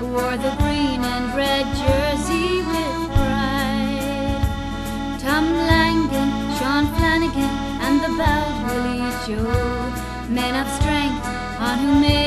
wore the green and red jersey with pride. Tom Langan, Sean Flanagan, and the bowed Willie Joe, men of strength on whom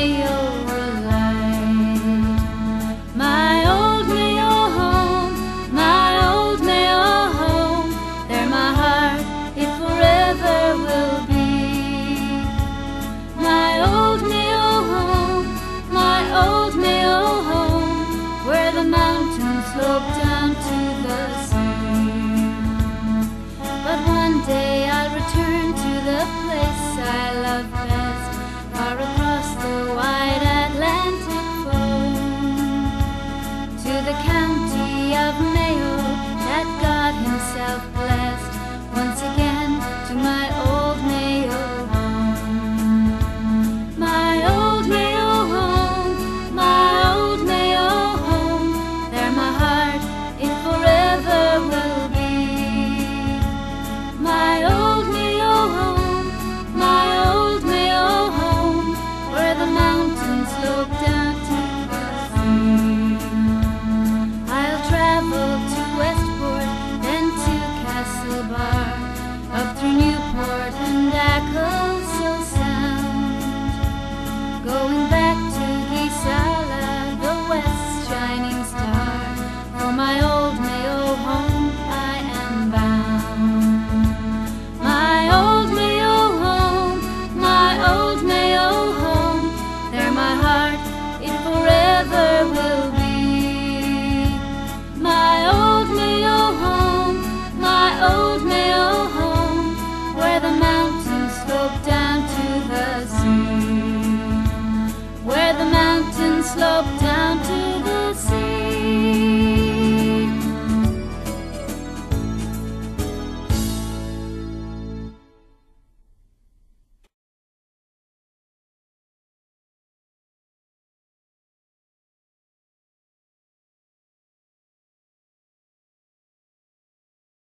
place I love slope